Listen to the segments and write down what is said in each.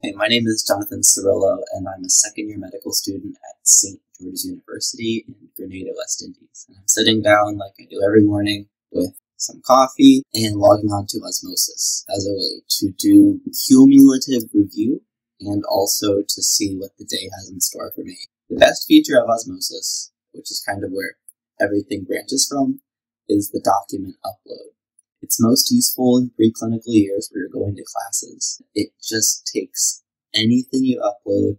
Hey, my name is Jonathan Cirillo, and I'm a second year medical student at St. George's University in Grenada, West Indies. And I'm sitting down like I do every morning with some coffee and logging on to Osmosis as a way to do cumulative review and also to see what the day has in store for me. The best feature of Osmosis, which is kind of where everything branches from, is the document upload. It's most useful in preclinical years where you're going to classes. It just takes anything you upload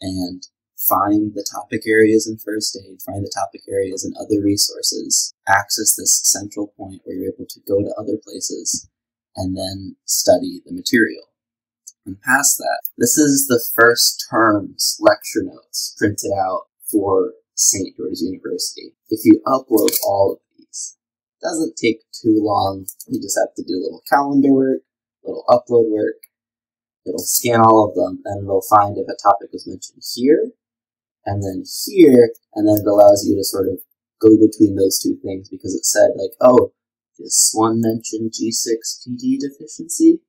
and find the topic areas in first aid, find the topic areas in other resources, access this central point where you're able to go to other places and then study the material. And past that, this is the first term's lecture notes printed out for St. George's University. If you upload all of doesn't take too long. You just have to do a little calendar work, a little upload work. It'll scan all of them and it'll find if a topic was mentioned here and then here, and then it allows you to sort of go between those two things because it said like, oh, this one mentioned G6PD deficiency,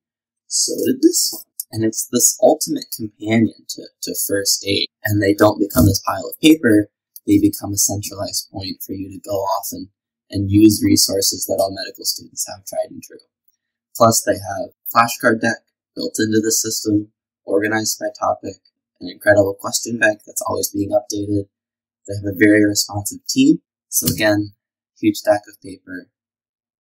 so did this one. And it's this ultimate companion to, to first aid. And they don't become this pile of paper, they become a centralized point for you to go off and, and use resources that all medical students have tried and true. Plus, they have flashcard deck built into the system, organized by topic, an incredible question bank that's always being updated. They have a very responsive team. So again, huge stack of paper,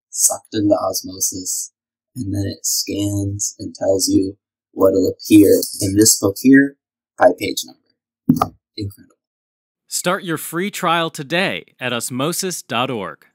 sucked into osmosis, and then it scans and tells you what'll appear in this book here by page number. Incredible. Start your free trial today at osmosis.org.